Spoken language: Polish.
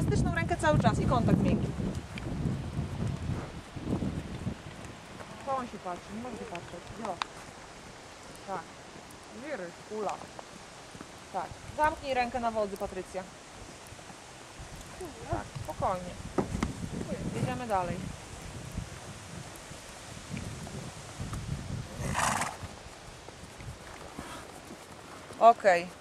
elastyczną rękę cały czas i kontakt miękki. To on się patrzy, nie może patrzeć. Jo. Tak. Wiry, kula. Tak. Zamknij rękę na wodzy, Patrycja. Tak, spokojnie. Jedziemy dalej. Okej.